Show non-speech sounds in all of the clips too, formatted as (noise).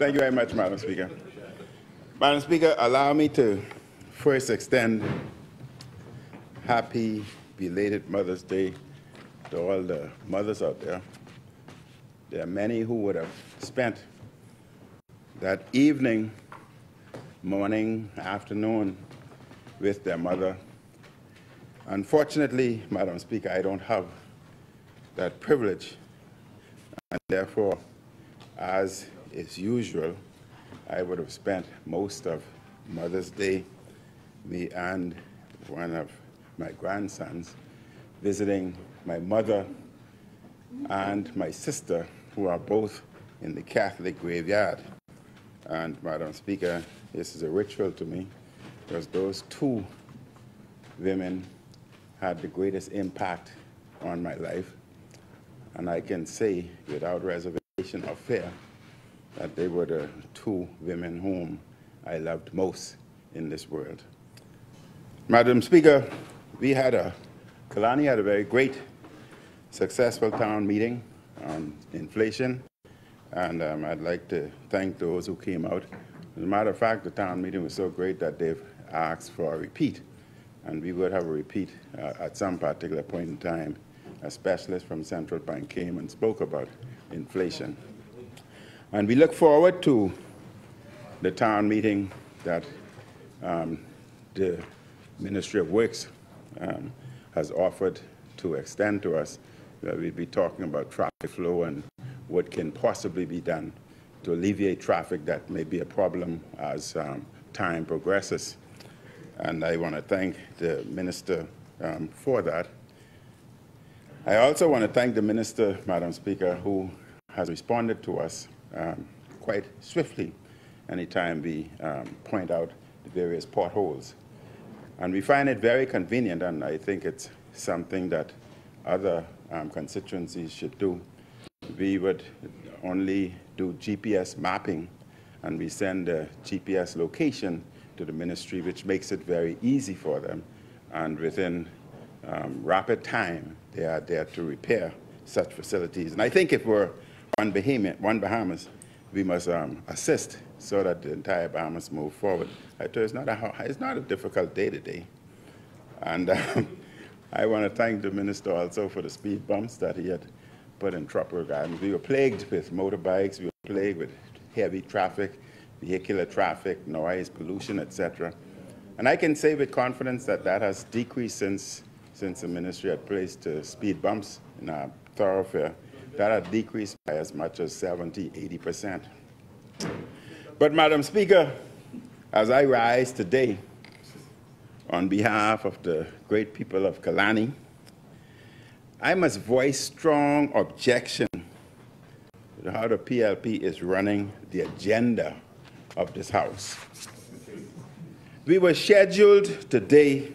Thank you very much, Madam Speaker. Madam Speaker, allow me to first extend happy belated Mother's Day to all the mothers out there. There are many who would have spent that evening, morning, afternoon with their mother. Unfortunately, Madam Speaker, I don't have that privilege, and therefore, as is usual, I would have spent most of Mother's Day, me and one of my grandsons, visiting my mother and my sister, who are both in the Catholic graveyard. And Madam Speaker, this is a ritual to me, because those two women had the greatest impact on my life. And I can say without reservation or fear that they were the two women whom I loved most in this world. Madam Speaker, we had a, Killarney had a very great, successful town meeting on inflation, and um, I'd like to thank those who came out. As a matter of fact, the town meeting was so great that they've asked for a repeat, and we would have a repeat uh, at some particular point in time. A specialist from Central Bank came and spoke about inflation. And we look forward to the town meeting that um, the Ministry of Works um, has offered to extend to us. Uh, we'll be talking about traffic flow and what can possibly be done to alleviate traffic that may be a problem as um, time progresses. And I want to thank the minister um, for that. I also want to thank the minister, Madam Speaker, who has responded to us um, quite swiftly anytime we um, point out the various potholes. And we find it very convenient, and I think it's something that other um, constituencies should do. We would only do GPS mapping, and we send a GPS location to the ministry, which makes it very easy for them. And within um, rapid time, they are there to repair such facilities. And I think if we're one, Bahamas, one Bahamas we must um, assist so that the entire Bahamas move forward. It's not a, it's not a difficult day today. And (laughs) um, I want to thank the minister also for the speed bumps that he had put in Tropical Gardens. We were plagued with motorbikes, we were plagued with heavy traffic, vehicular traffic, noise, pollution, etc. And I can say with confidence that that has decreased since, since the ministry had placed uh, speed bumps in our thoroughfare that had decreased by as much as 70, 80%. But, Madam Speaker, as I rise today on behalf of the great people of Killarney, I must voice strong objection to how the PLP is running the agenda of this House. We were scheduled today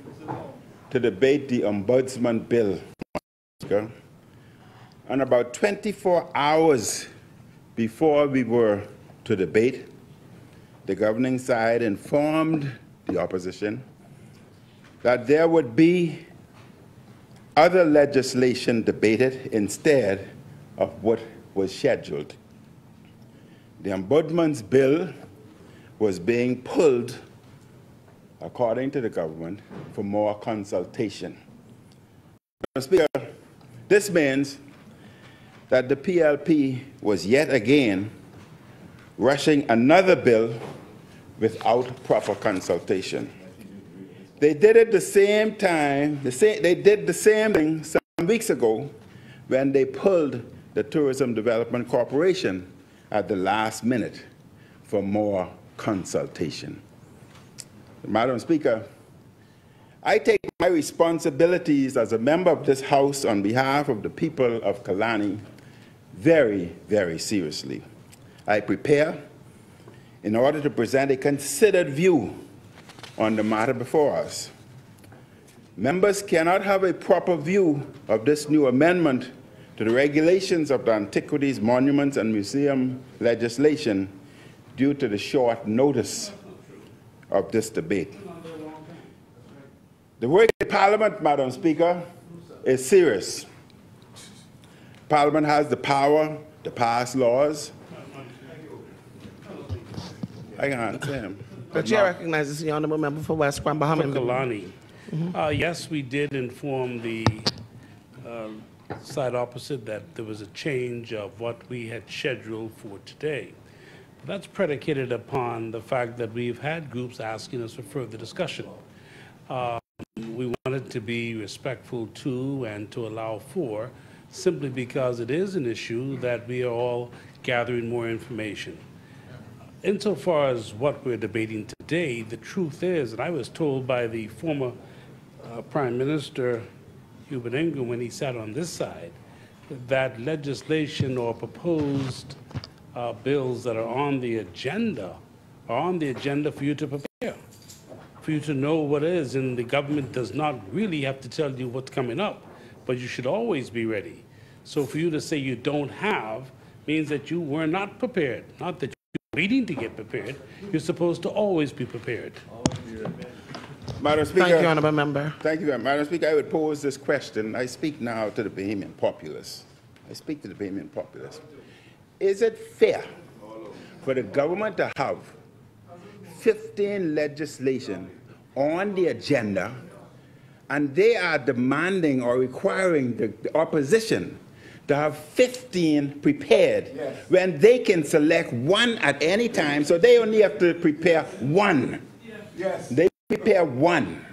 to debate the Ombudsman Bill and about 24 hours before we were to debate, the governing side informed the opposition that there would be other legislation debated instead of what was scheduled. The Ombudsman's bill was being pulled, according to the government, for more consultation. Mr. Speaker, this means that the PLP was yet again rushing another bill without proper consultation. They did it the same time, the they did the same thing some weeks ago when they pulled the Tourism Development Corporation at the last minute for more consultation. Madam Speaker, I take my responsibilities as a member of this House on behalf of the people of Killarney very, very seriously. I prepare in order to present a considered view on the matter before us. Members cannot have a proper view of this new amendment to the regulations of the Antiquities, Monuments, and Museum legislation due to the short notice of this debate. The work in Parliament, Madam Speaker, is serious. Parliament has the power to pass laws. I can answer him. The chair recognizes the honorable member for West Grand Bahama. Killarney. Uh, Yes, we did inform the uh, side opposite that there was a change of what we had scheduled for today. That's predicated upon the fact that we've had groups asking us for further discussion. Um, We wanted to be respectful to and to allow for, simply because it is an issue that we are all gathering more information. Insofar as what we're debating today, the truth is, and I was told by the former uh, Prime Minister Hubert Ingraham when he sat on this side, that legislation or proposed uh, bills that are on the agenda are on the agenda for you to prepare, for you to know what is, and the government does not really have to tell you what's coming up, but you should always be ready. So for you to say you don't have means that you were not prepared, not that you're waiting to get prepared. You're supposed to always be prepared. Madam Speaker. Thank you, honorable member. Thank you, Madam Speaker. I would pose this question. I speak now to the Bahamian populace. I speak to the Bahamian populace. Is it fair for the government to have 15 legislation on the agenda and they are demanding or requiring the, the opposition to have 15 prepared when they can select one at any time, so they only have to prepare one. Yes. They prepare one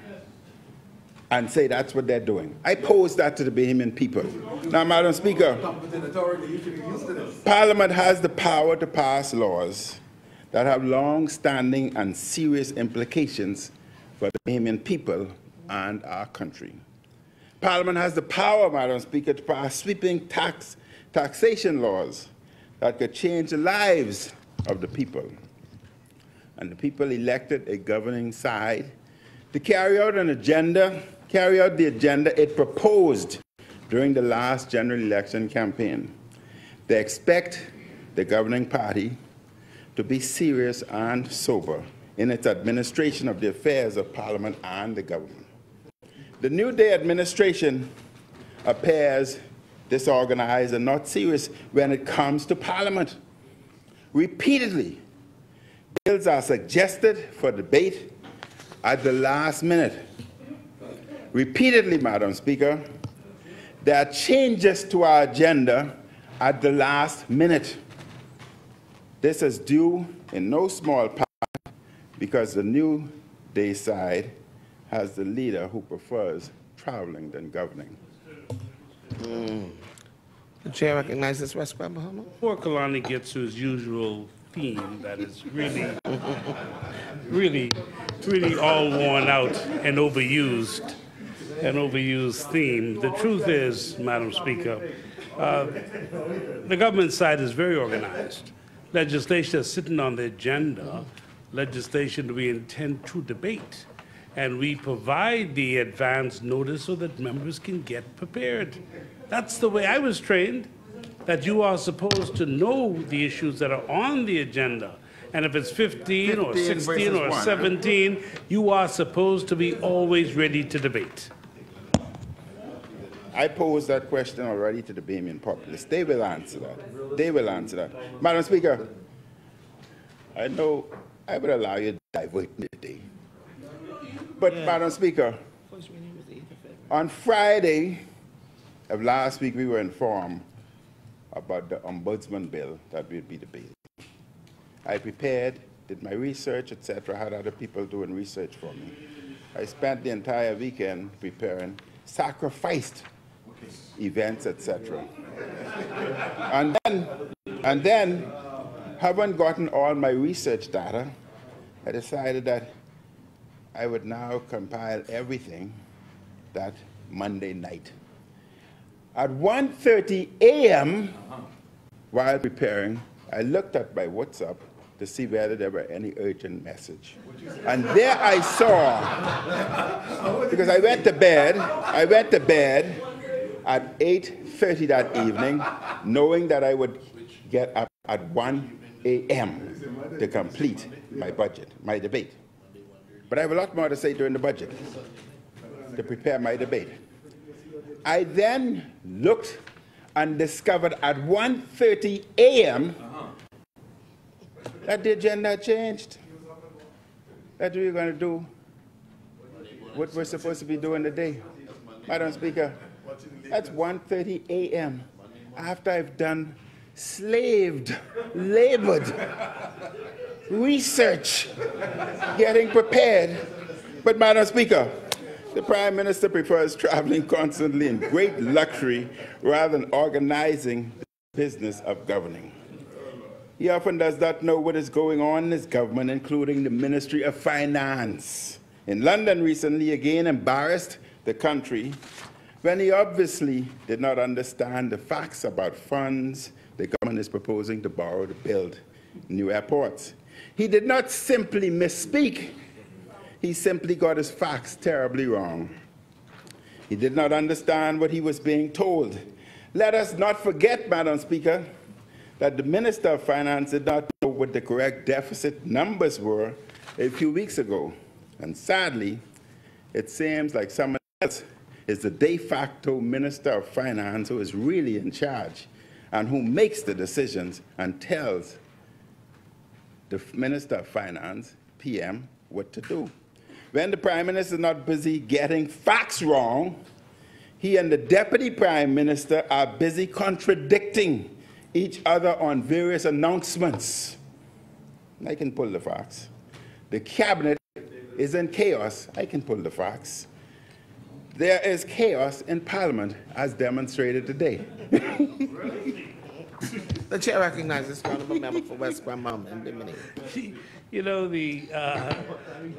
and say that's what they're doing. I pose that to the Bahamian people. Now, Madam Speaker, Competent authority, you should be used to this. Parliament has the power to pass laws that have long-standing and serious implications for the Bahamian people and our country. Parliament has the power, Madam Speaker, to pass sweeping tax taxation laws that could change the lives of the people. And the people elected a governing side to carry out an agenda, carry out the agenda it proposed during the last general election campaign. They expect the governing party to be serious and sober in its administration of the affairs of Parliament and the government. The New Day administration appears disorganized and not serious when it comes to Parliament. Repeatedly, bills are suggested for debate at the last minute. Repeatedly, Madam Speaker, there are changes to our agenda at the last minute. This is due in no small part because the New Day side has the leader who prefers traveling than governing. The chair recognizes West Grand Bahama. Before Killarney gets to his usual theme that is really, really, really all worn out and overused, an overused theme. The truth is, Madam Speaker, uh, the government side is very organized. Legislation is sitting on the agenda, legislation we intend to debate. And we provide the advance notice so that members can get prepared. That's the way I was trained, that you are supposed to know the issues that are on the agenda. And if it's 15 or 16 or versus one. 17, you are supposed to be always ready to debate. I posed that question already to the Bahamian populace. They will answer that. They will answer that. Madam Speaker, I know I would allow you to divert me today. But, Madam Speaker, on Friday of last week, we were informed about the ombudsman bill that we'd be debating. I prepared, did my research, etc., had other people doing research for me. I spent the entire weekend preparing, sacrificed events, etc. (laughs) And then, and then, having gotten all my research data, I decided that I would now compile everything that Monday night. At 1:30 a.m., while preparing, I looked at my WhatsApp to see whether there were any urgent message. And there I saw, because I went to bed, I went to bed at 8.30 that evening, knowing that I would get up at 1 a.m. to complete my budget, my debate. But I have a lot more to say during the budget to prepare my debate. I then looked and discovered at 1:30 a.m. that the agenda changed. That's what we're going to do. What we're supposed to be doing today. Madam Speaker, that's 1.30 a.m. after I've done slaved, labored research, getting prepared. But Madam Speaker, the Prime Minister prefers traveling constantly in great luxury rather than organizing the business of governing. He often does not know what is going on in his government, including the Ministry of Finance. In London recently, again embarrassed the country when he obviously did not understand the facts about funds the government is proposing to borrow to build new airports. He did not simply misspeak, he simply got his facts terribly wrong. He did not understand what he was being told. Let us not forget, Madam Speaker, that the Minister of Finance did not know what the correct deficit numbers were a few weeks ago. And sadly, it seems like someone else is the de facto Minister of Finance who is really in charge and who makes the decisions and tells the Minister of Finance, PM, what to do. When the Prime Minister is not busy getting facts wrong, he and the Deputy Prime Minister are busy contradicting each other on various announcements. I can pull the facts. The Cabinet is in chaos. I can pull the facts. There is chaos in Parliament, as demonstrated today. (laughs) The chair recognizes the honorable member for West Grand Bahama and Bimini. You know, the, uh,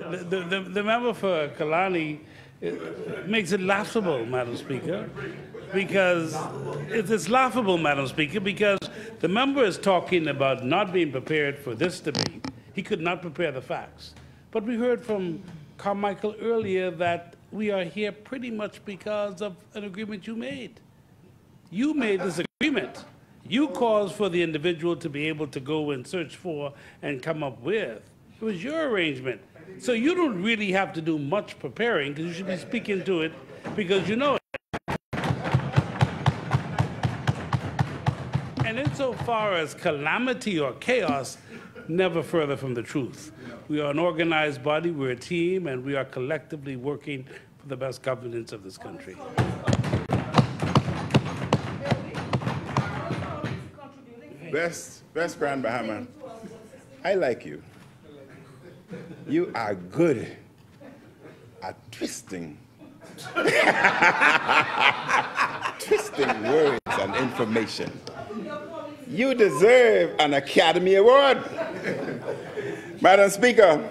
the, the, the member for Killarney uh, makes it laughable, Madam Speaker, because it is laughable, Madam Speaker, because the member is talking about not being prepared for this debate. He could not prepare the facts. But we heard from Carmichael earlier that we are here pretty much because of an agreement you made. You made this agreement. You caused for the individual to be able to go and search for and come up with. It was your arrangement. So you don't really have to do much preparing because you should be speaking to it because you know it. And insofar as calamity or chaos, never further from the truth. We are an organized body, we're a team, and we are collectively working for the best governance of this country. West, West Grand Bahama, I like you. You are good at twisting, (laughs) twisting words and information. You deserve an Academy Award. Madam Speaker,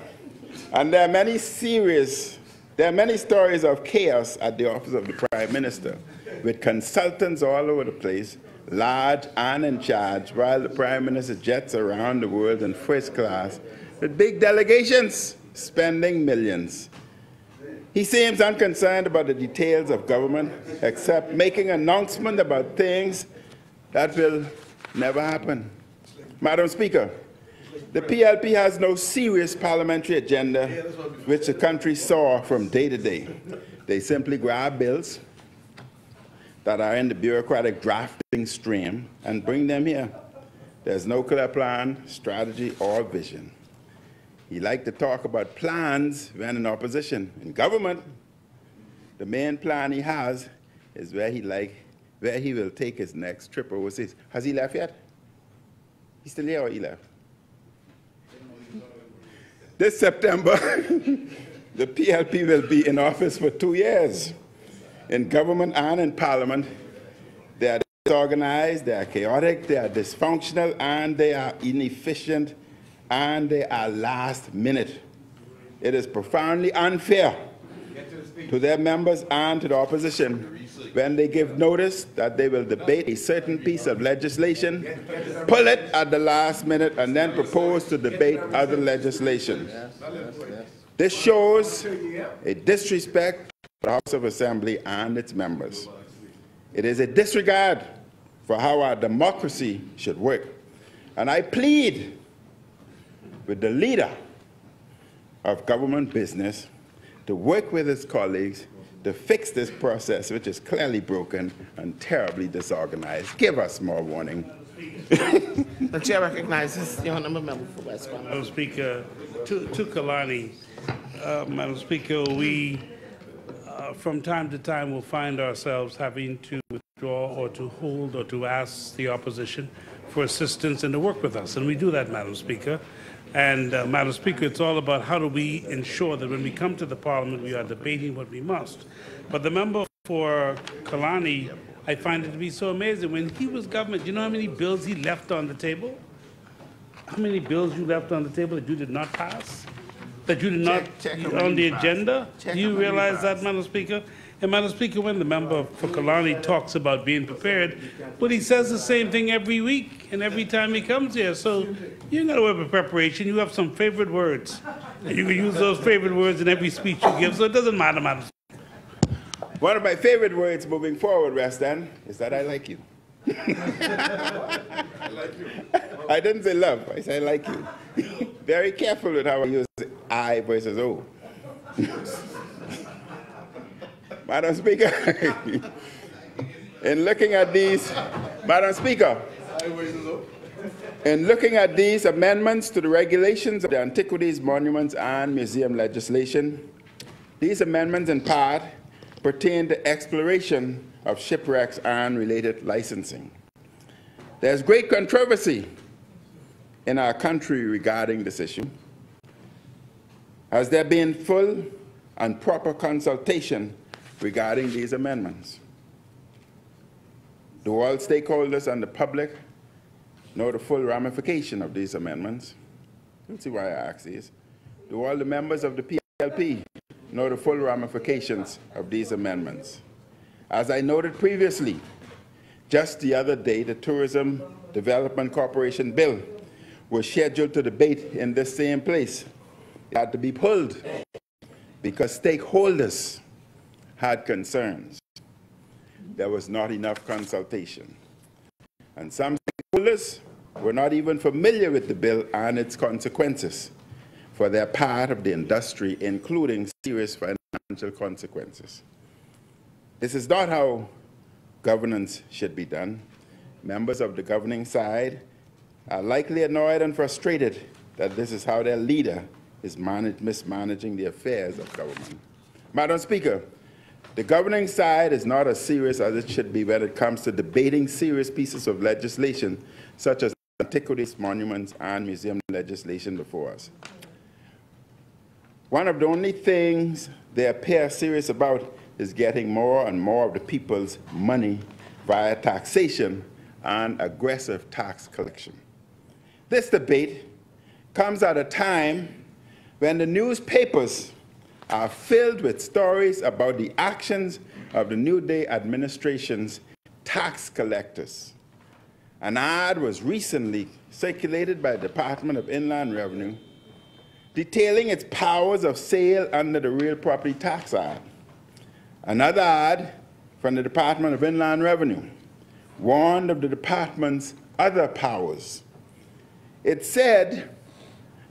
and there are many serious, there are many stories of chaos at the office of the Prime Minister, with consultants all over the place, large and in charge, while the Prime Minister jets around the world in first class with big delegations, spending millions. He seems unconcerned about the details of government, except making announcements about things that will never happen. Madam Speaker, the PLP has no serious parliamentary agenda which the country saw from day to day. They simply grab bills that are in the bureaucratic drafting stream and bring them here. There's no clear plan, strategy, or vision. He liked to talk about plans when in opposition. In government, the main plan he has is where he like where he will take his next trip overseas. Has he left yet? He's still here or he left? This September, (laughs) the PLP will be in office for two years. In government and in parliament, they are disorganized, they are chaotic, they are dysfunctional, and they are inefficient, and they are last minute. It is profoundly unfair to their members and to the opposition when they give notice that they will debate a certain piece of legislation, pull it at the last minute, and then propose to debate other legislation. This shows a disrespect the House of Assembly and its members. It is a disregard for how our democracy should work. And I plead with the leader of government business to work with his colleagues to fix this process, which is clearly broken and terribly disorganized. Give us more warning. The chair recognizes the honorable member for West Palm. Madam Speaker, to, to Killarney, uh, Madam Speaker, we, from time to time, we'll find ourselves having to withdraw or to hold or to ask the opposition for assistance and to work with us, and we do that, Madam Speaker. And, uh, Madam Speaker, it's all about how do we ensure that when we come to the Parliament, we are debating what we must. But the member for Killarney, I find it to be so amazing. When he was government, do you know how many bills he left on the table? how many bills you left on the table that you did not pass? That you did not, Check- check on the you agenda? Check Do you how realize that, passed. Madam Speaker? And Madam Speaker, when the member for Killarney talks about being prepared, but he says the same thing every week and every time he comes here. So you ain't got to worry about preparation. You have some favorite words. And you can use those favorite words in every speech you give, so it doesn't matter, Madam One of my favorite words moving forward, Reston, is that I like you. I didn't say love, I said I like you. (laughs) Very careful with how I use I versus O. (laughs) Madam Speaker, (laughs) in looking at these, Madam Speaker, in looking at these amendments to the regulations of the Antiquities, Monuments, and Museum legislation, these amendments in part pertain to exploration of shipwrecks and related licensing. There's great controversy in our country regarding this issue. Has there been full and proper consultation regarding these amendments? Do all stakeholders and the public know the full ramification of these amendments? You'll see why I ask these. Do all the members of the PLP know the full ramifications of these amendments? As I noted previously, just the other day, the Tourism Development Corporation bill was scheduled to debate in this same place. It had to be pulled because stakeholders had concerns. There was not enough consultation. And some stakeholders were not even familiar with the bill and its consequences for their part of the industry, including serious financial consequences. This is not how governance should be done. Members of the governing side are likely annoyed and frustrated that this is how their leader is mismanaging the affairs of government. Madam Speaker, the governing side is not as serious as it should be when it comes to debating serious pieces of legislation such as antiquities, monuments, and museum legislation before us. One of the only things they appear serious about is getting more and more of the people's money via taxation and aggressive tax collection. This debate comes at a time when the newspapers are filled with stories about the actions of the New Day administration's tax collectors. An ad was recently circulated by the Department of Inland Revenue detailing its powers of sale under the Real Property Tax Act. Another ad from the Department of Inland Revenue warned of the department's other powers. It said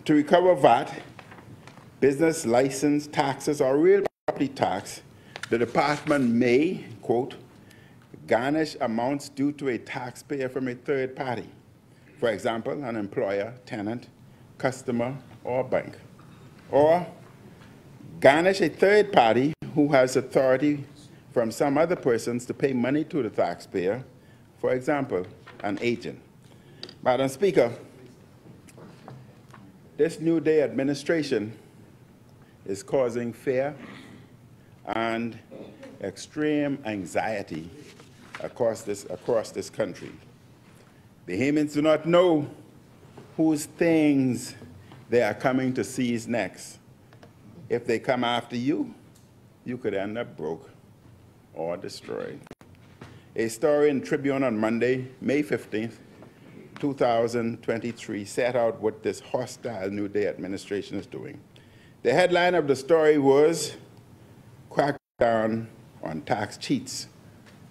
to recover VAT, business license taxes, or real property tax, the department may, quote, garnish amounts due to a taxpayer from a third party. For example, an employer, tenant, customer, or bank. Or garnish a third party who has authority from some other persons to pay money to the taxpayer, for example, an agent. Madam Speaker, this New Day administration is causing fear and extreme anxiety across this, across this country. The Bahamians do not know whose things they are coming to seize next. If they come after you, you could end up broke or destroyed. A story in Tribune on Monday, May 15th, 2023, set out what this hostile New Day administration is doing. The headline of the story was Crackdown on Tax Cheats,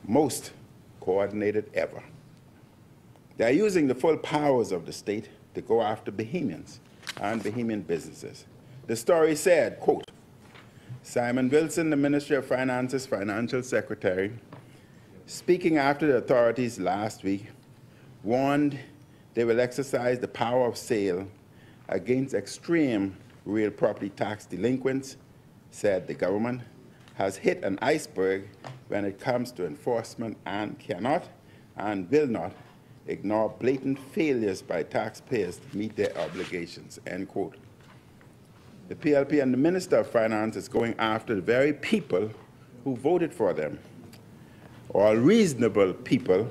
Most Coordinated Ever. They're using the full powers of the state to go after Bahamians and Bahamian businesses. The story said, quote, Simon Wilson, the Ministry of Finance's financial secretary, speaking after the authorities last week, warned they will exercise the power of sale against extreme real property tax delinquents, said the government has hit an iceberg when it comes to enforcement and cannot and will not ignore blatant failures by taxpayers to meet their obligations, end quote. The PLP and the Minister of Finance is going after the very people who voted for them. All reasonable people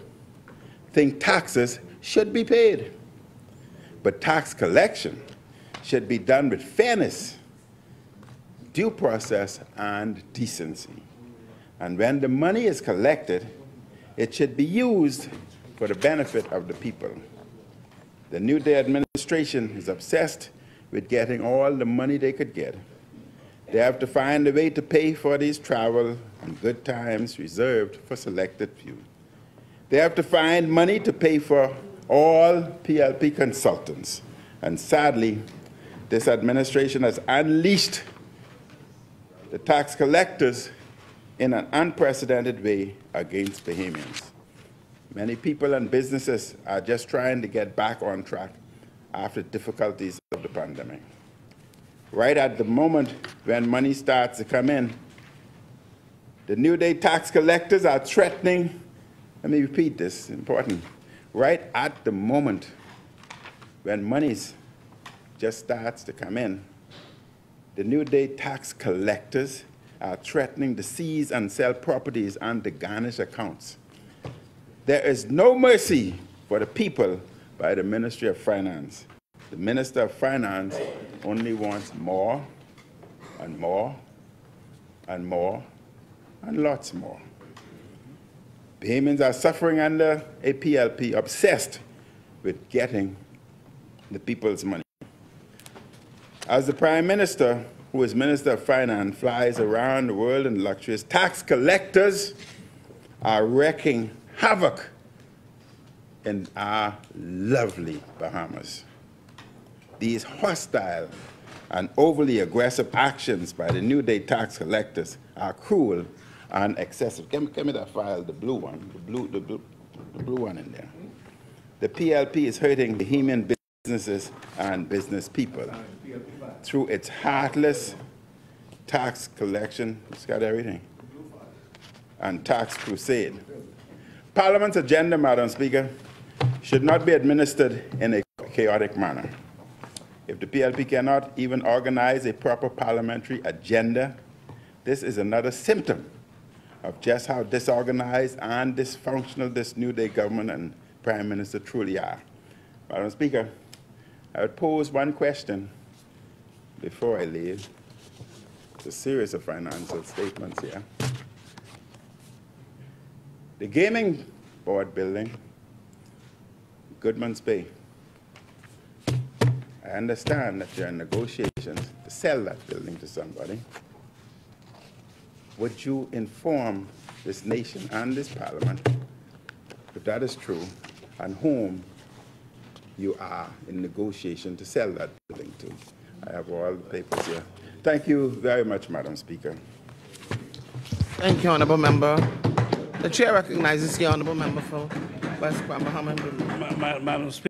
think taxes should be paid, but tax collection should be done with fairness, due process, and decency. And when the money is collected, it should be used for the benefit of the people. The New Day administration is obsessed with getting all the money they could get. They have to find a way to pay for these travel and good times reserved for selected few. They have to find money to pay for all PLP consultants. And sadly, this administration has unleashed the tax collectors in an unprecedented way against Bahamians. Many people and businesses are just trying to get back on track after difficulties of the pandemic. Right at the moment when money starts to come in, the New Day tax collectors are threatening, let me repeat this, important. Right at the moment when money just starts to come in, the New Day tax collectors are threatening to seize and sell properties and to garnish accounts. There is no mercy for the people by the Ministry of Finance. The Minister of Finance only wants more and more and more and lots more. Bahamians are suffering under a PLP obsessed with getting the people's money. As the Prime Minister, who is Minister of Finance, flies around the world in luxuries, tax collectors are wreaking havoc in our lovely Bahamas. These hostile and overly aggressive actions by the New Day tax collectors are cruel and excessive. Give me, give me that file, the blue one, the blue, the blue, the blue one in there. The PLP is hurting Bahamian businesses and business people through its heartless tax collection. It's got everything. And tax crusade. Parliament's agenda, Madam Speaker, should not be administered in a chaotic manner. If the PLP cannot even organize a proper parliamentary agenda, this is another symptom of just how disorganized and dysfunctional this New Day government and Prime Minister truly are. Madam Speaker, I would pose one question before I leave. It's a series of financial statements here. The gaming board building, Goodman's Bay. I understand that you're in negotiations to sell that building to somebody. Would you inform this nation and this parliament, if that is true, and whom you are in negotiation to sell that building to? I have all the papers here. Thank you very much, Madam Speaker. Thank you, Honorable Member. The Chair recognizes the Honorable Member for West Grand Bahama Madam Speaker.